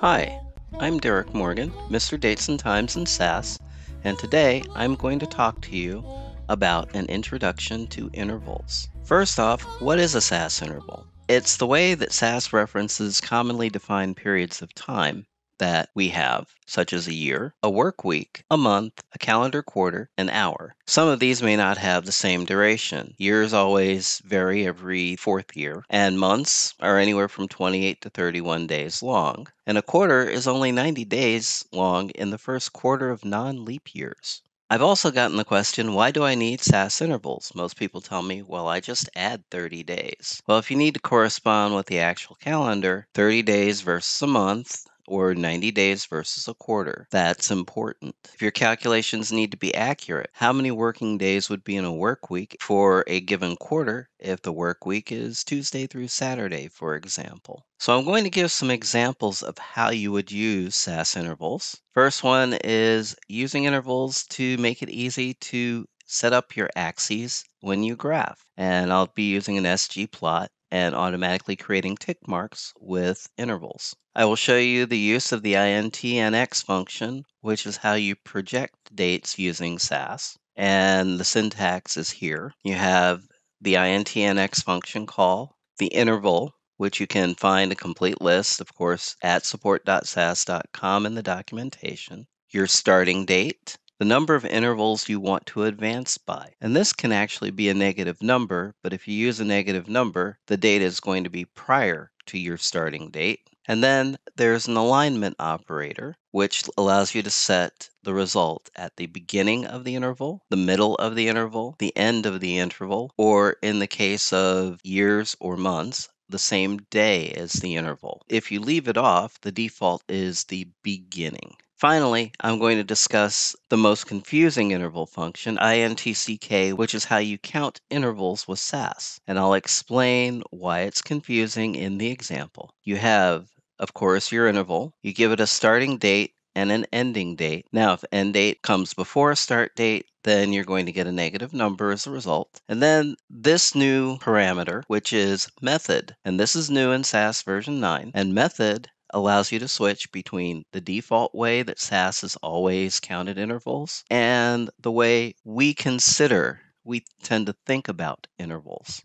Hi, I'm Derek Morgan, Mr. Dates and Times in SAS, and today I'm going to talk to you about an introduction to intervals. First off, what is a SAS interval? It's the way that SAS references commonly defined periods of time that we have, such as a year, a work week, a month, a calendar quarter, an hour. Some of these may not have the same duration. Years always vary every fourth year, and months are anywhere from 28 to 31 days long. And a quarter is only 90 days long in the first quarter of non leap years. I've also gotten the question, why do I need SAS intervals? Most people tell me, well, I just add 30 days. Well, if you need to correspond with the actual calendar, 30 days versus a month, or 90 days versus a quarter. That's important. If your calculations need to be accurate, how many working days would be in a work week for a given quarter if the work week is Tuesday through Saturday, for example? So I'm going to give some examples of how you would use SAS intervals. First one is using intervals to make it easy to set up your axes when you graph. And I'll be using an SGplot and automatically creating tick marks with intervals. I will show you the use of the intnx function, which is how you project dates using SAS. And the syntax is here. You have the intnx function call, the interval, which you can find a complete list, of course, at support.sas.com in the documentation, your starting date, the number of intervals you want to advance by. And this can actually be a negative number, but if you use a negative number, the data is going to be prior to your starting date. And then there's an alignment operator, which allows you to set the result at the beginning of the interval, the middle of the interval, the end of the interval, or in the case of years or months, the same day as the interval. If you leave it off, the default is the beginning. Finally, I'm going to discuss the most confusing interval function, intck, which is how you count intervals with SAS. And I'll explain why it's confusing in the example. You have, of course, your interval. You give it a starting date and an ending date. Now, if end date comes before a start date, then you're going to get a negative number as a result. And then this new parameter, which is method, and this is new in SAS version 9, and method allows you to switch between the default way that SAS has always counted intervals and the way we consider, we tend to think about intervals.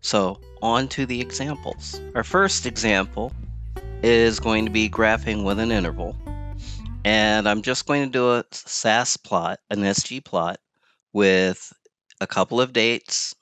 So, on to the examples. Our first example is going to be graphing with an interval. And I'm just going to do a SAS plot, an SG plot, with a couple of dates,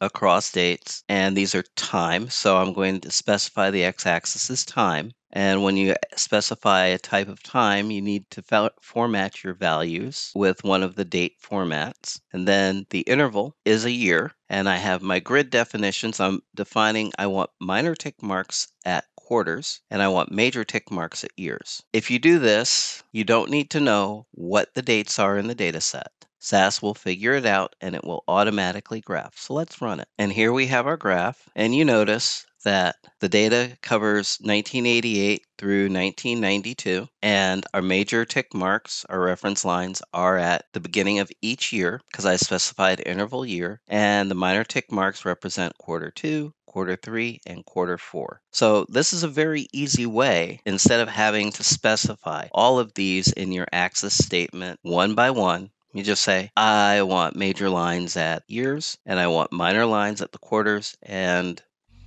across dates, and these are time. So I'm going to specify the x-axis as time. And when you specify a type of time, you need to format your values with one of the date formats. And then the interval is a year. And I have my grid definitions. I'm defining I want minor tick marks at quarters, and I want major tick marks at years. If you do this, you don't need to know what the dates are in the data set. SAS will figure it out and it will automatically graph. So let's run it. And here we have our graph. And you notice that the data covers 1988 through 1992, and our major tick marks, our reference lines, are at the beginning of each year because I specified interval year, and the minor tick marks represent quarter two, quarter three, and quarter four. So this is a very easy way, instead of having to specify all of these in your axis statement one by one, you just say, I want major lines at years, and I want minor lines at the quarters, and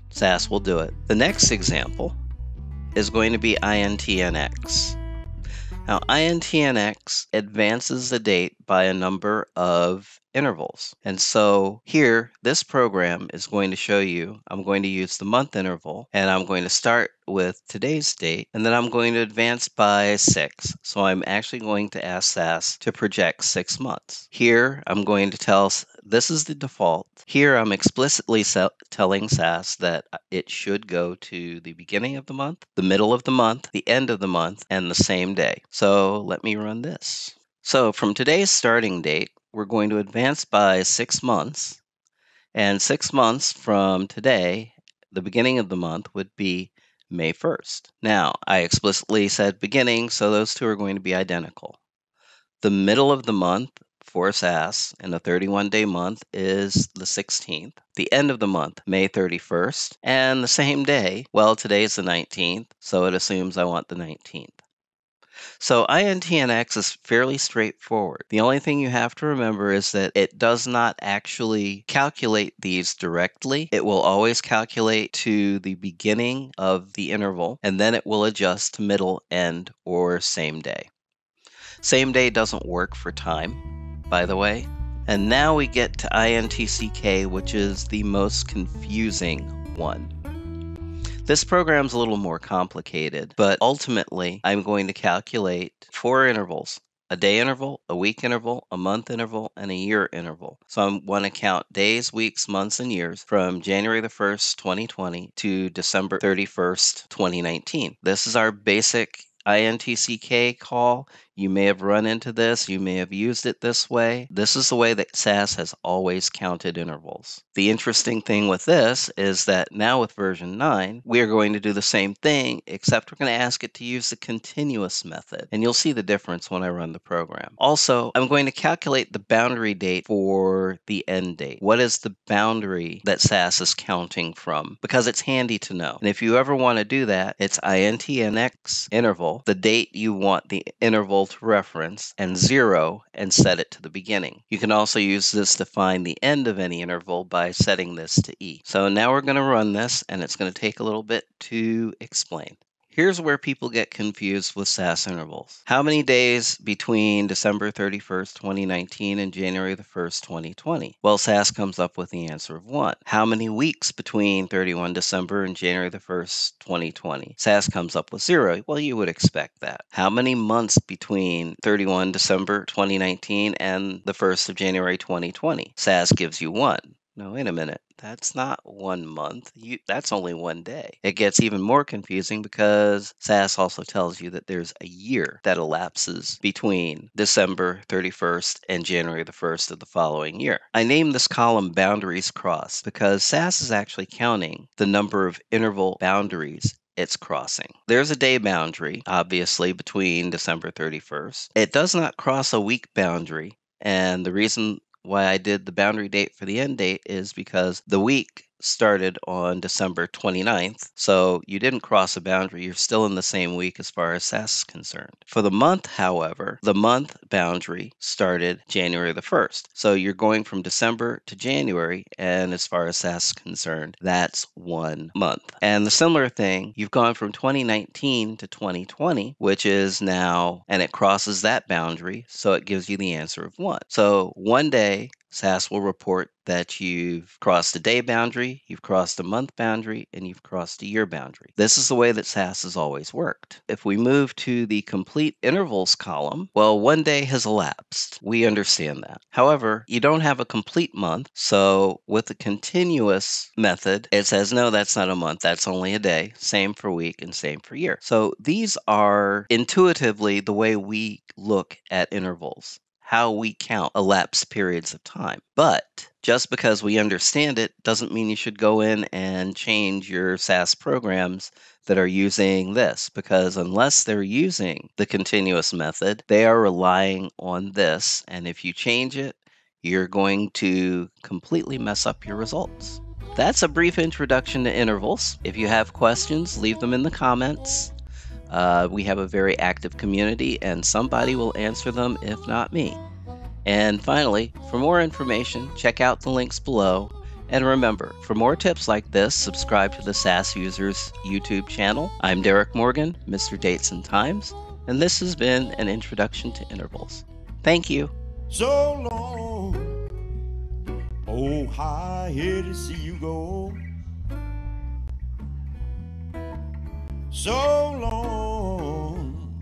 SAS will do it. The next example is going to be INTNX. Now, INTNX advances the date by a number of intervals. And so here, this program is going to show you, I'm going to use the month interval, and I'm going to start with today's date, and then I'm going to advance by six. So I'm actually going to ask SAS to project six months. Here, I'm going to tell this is the default. Here, I'm explicitly telling SAS that uh, it should go to the beginning of the month, the middle of the month, the end of the month, and the same day. So let me run this. So from today's starting date, we're going to advance by six months. And six months from today, the beginning of the month would be May 1st. Now, I explicitly said beginning, so those two are going to be identical. The middle of the month for SAS in a 31 day month is the 16th. The end of the month, May 31st. And the same day, well, today is the 19th, so it assumes I want the 19th. So INTNX is fairly straightforward. The only thing you have to remember is that it does not actually calculate these directly. It will always calculate to the beginning of the interval, and then it will adjust to middle, end, or same day. Same day doesn't work for time, by the way. And now we get to INTCK, which is the most confusing one. This program's a little more complicated, but ultimately I'm going to calculate four intervals a day interval, a week interval, a month interval, and a year interval. So I want to count days, weeks, months, and years from January the 1st, 2020 to December 31st, 2019. This is our basic INTCK call. You may have run into this, you may have used it this way. This is the way that SAS has always counted intervals. The interesting thing with this is that now with version 9, we are going to do the same thing, except we're going to ask it to use the continuous method. And you'll see the difference when I run the program. Also, I'm going to calculate the boundary date for the end date. What is the boundary that SAS is counting from? Because it's handy to know. And if you ever want to do that, it's INTNX interval, the date you want the interval to reference, and zero and set it to the beginning. You can also use this to find the end of any interval by setting this to E. So now we're going to run this, and it's going to take a little bit to explain. Here's where people get confused with SAS intervals. How many days between December 31st, 2019 and January the 1st, 2020? Well, SAS comes up with the answer of 1. How many weeks between 31 December and January the 1st, 2020? SAS comes up with 0. Well, you would expect that. How many months between 31 December 2019 and the 1st of January 2020? SAS gives you 1. No, wait a minute. That's not one month. You, that's only one day. It gets even more confusing because SAS also tells you that there's a year that elapses between December 31st and January the 1st of the following year. I named this column Boundaries Crossed because SAS is actually counting the number of interval boundaries it's crossing. There's a day boundary, obviously, between December 31st. It does not cross a week boundary. And the reason why I did the boundary date for the end date is because the week started on December 29th. So you didn't cross a boundary. You're still in the same week as far as SAS is concerned. For the month, however, the month boundary started January the 1st. So you're going from December to January. And as far as SAS is concerned, that's one month. And the similar thing, you've gone from 2019 to 2020, which is now, and it crosses that boundary. So it gives you the answer of one. So one day SAS will report that you've crossed a day boundary, you've crossed a month boundary, and you've crossed a year boundary. This is the way that SAS has always worked. If we move to the complete intervals column, well, one day has elapsed. We understand that. However, you don't have a complete month, so with the continuous method, it says, no, that's not a month, that's only a day. Same for week and same for year. So these are intuitively the way we look at intervals how we count elapsed periods of time. But just because we understand it doesn't mean you should go in and change your SAS programs that are using this because unless they're using the continuous method, they are relying on this. And if you change it, you're going to completely mess up your results. That's a brief introduction to intervals. If you have questions, leave them in the comments. Uh, we have a very active community, and somebody will answer them if not me. And finally, for more information, check out the links below. And remember, for more tips like this, subscribe to the SAS Users YouTube channel. I'm Derek Morgan, Mr. Dates and Times, and this has been an introduction to intervals. Thank you. So long, oh, high here to see you go. so long.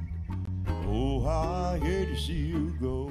Oh, I hate to see you go.